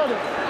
building.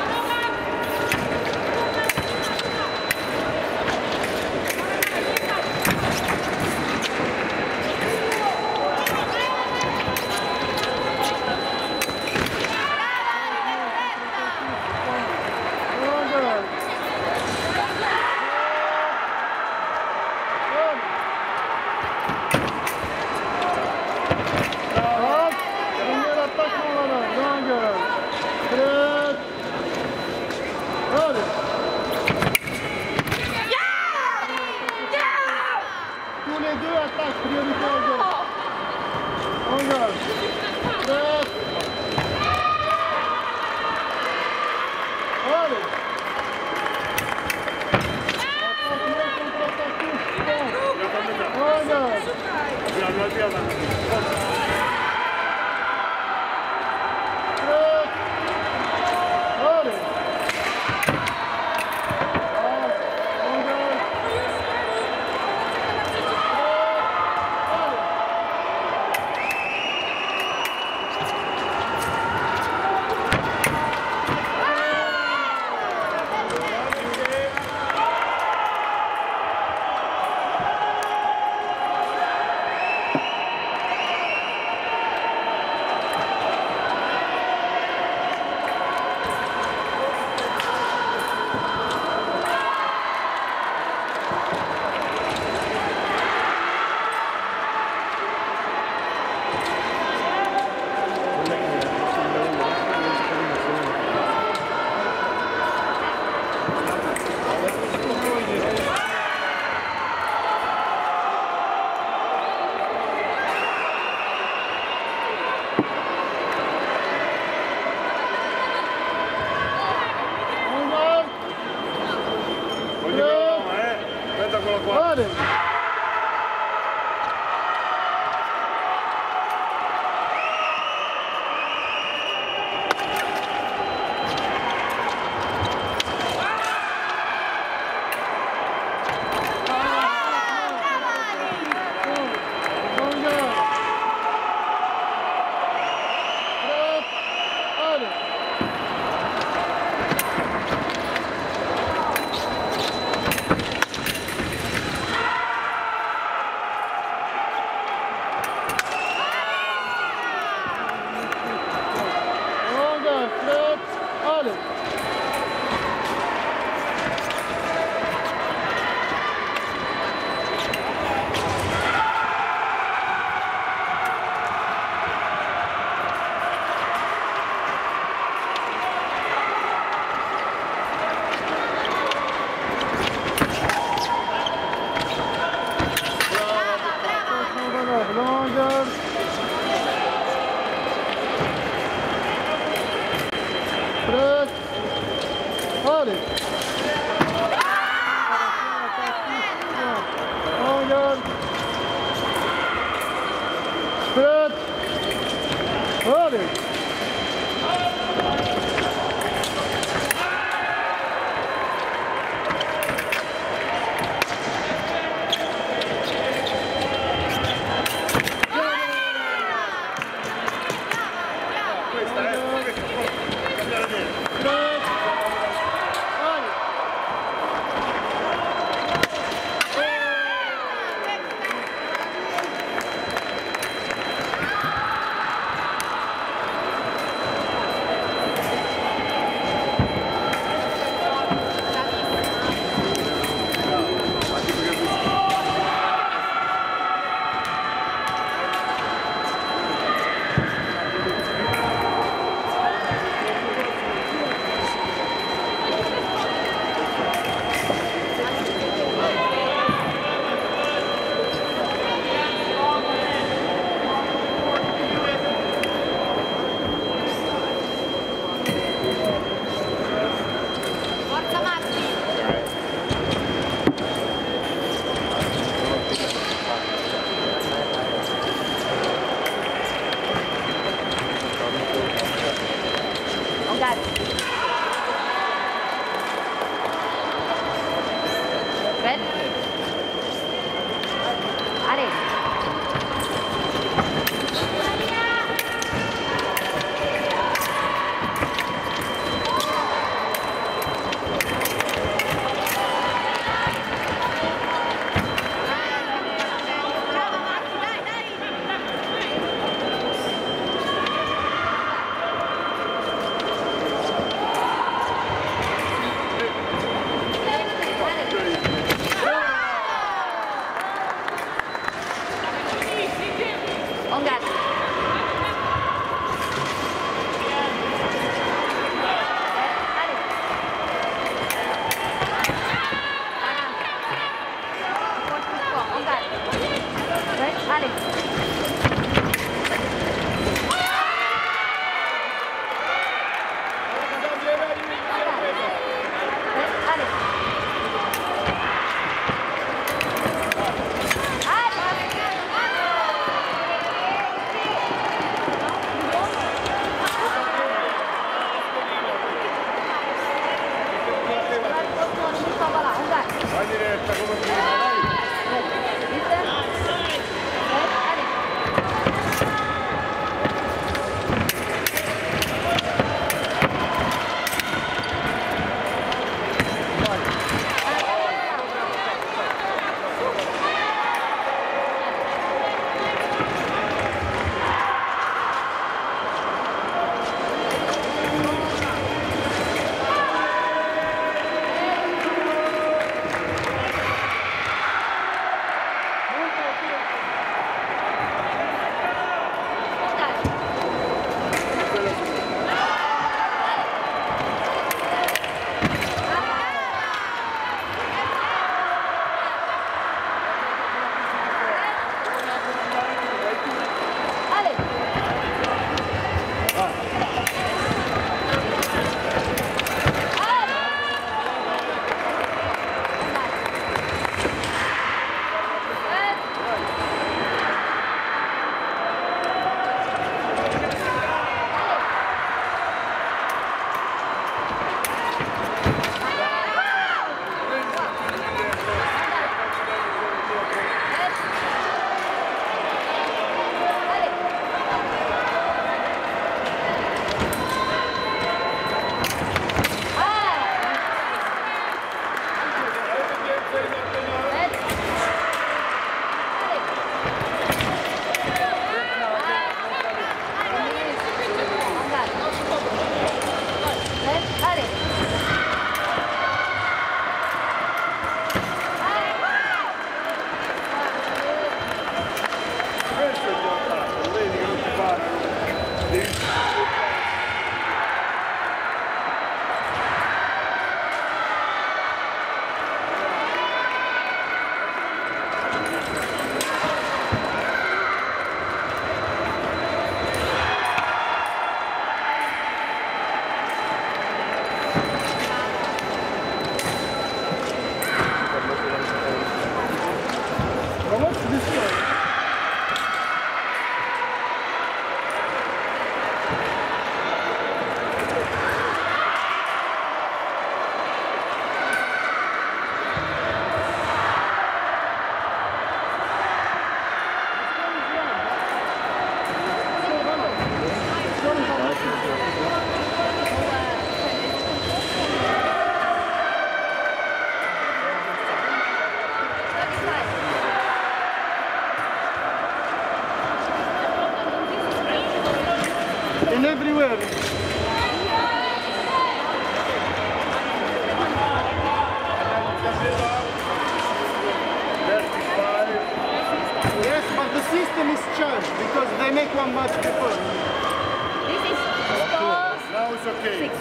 okay. Six.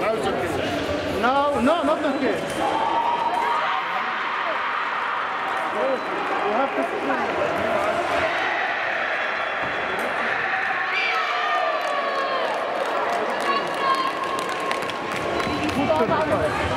Now it's okay. No, no, not okay. You have to Put 35.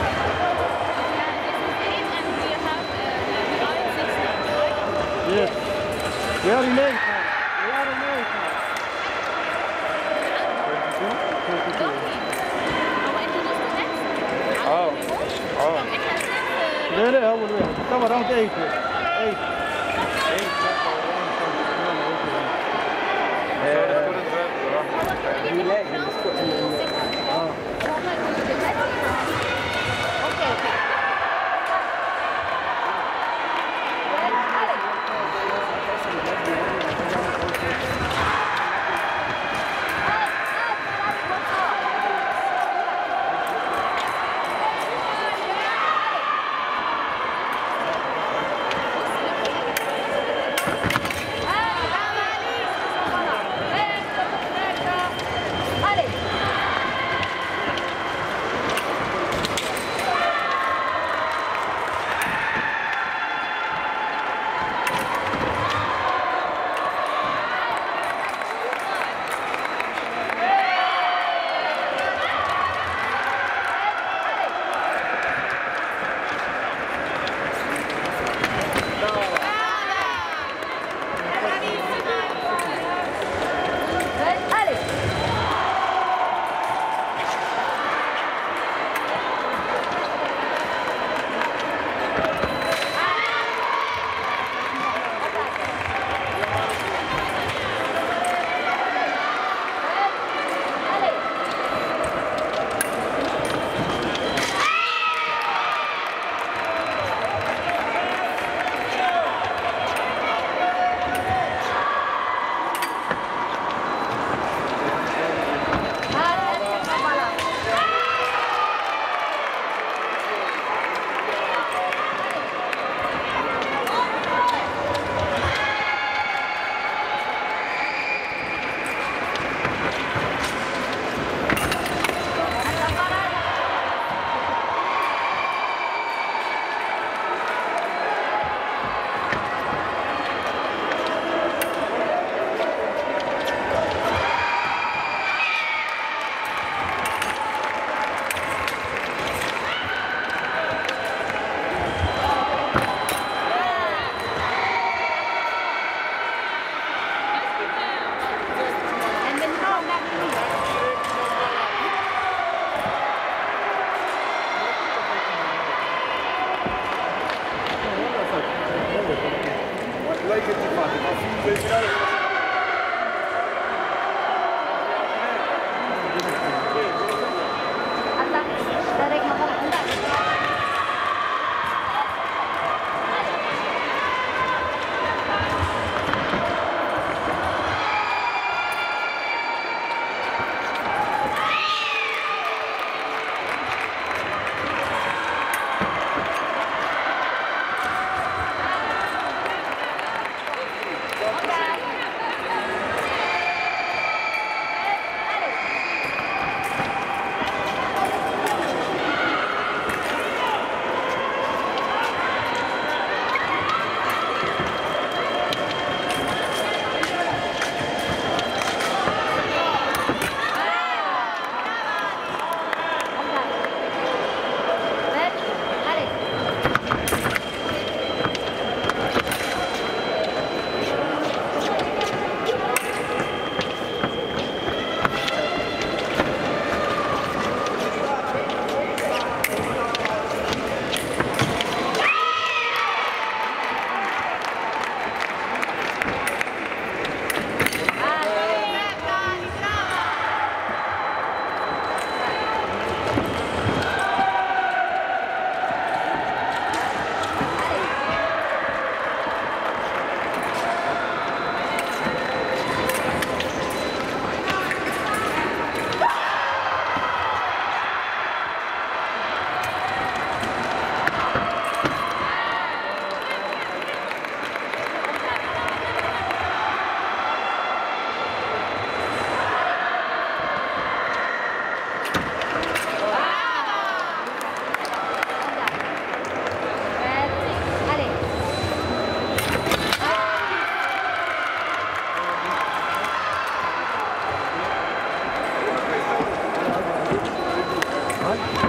right?